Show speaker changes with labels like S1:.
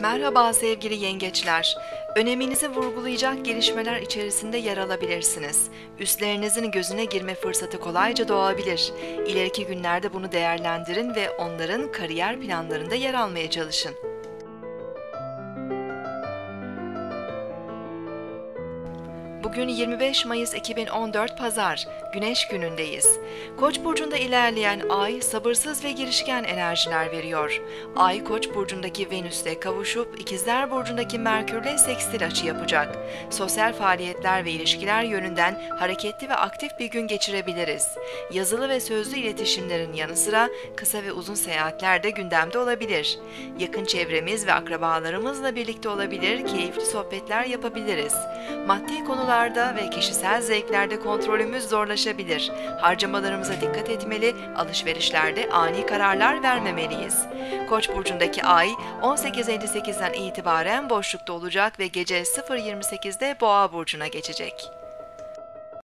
S1: Merhaba sevgili yengeçler. Öneminizi vurgulayacak gelişmeler içerisinde yer alabilirsiniz. Üstlerinizin gözüne girme fırsatı kolayca doğabilir. İleriki günlerde bunu değerlendirin ve onların kariyer planlarında yer almaya çalışın. Bugün 25 Mayıs 2014 Pazar, Güneş günündeyiz. Koç burcunda ilerleyen Ay sabırsız ve girişken enerjiler veriyor. Ay Koç burcundaki Venüs'le kavuşup İkizler burcundaki Merkür'le sekstil açı yapacak. Sosyal faaliyetler ve ilişkiler yönünden hareketli ve aktif bir gün geçirebiliriz. Yazılı ve sözlü iletişimlerin yanı sıra kısa ve uzun seyahatler de gündemde olabilir. Yakın çevremiz ve akrabalarımızla birlikte olabilir, keyifli sohbetler yapabiliriz. Maddi konularda ve kişisel zevklerde kontrolümüz zorlaşabilir. Harcamalarımıza dikkat etmeli, alışverişlerde ani kararlar vermemeliyiz. Koç burcundaki ay 18.58'den itibaren boşlukta olacak ve gece 0.28'de Boğa burcuna geçecek.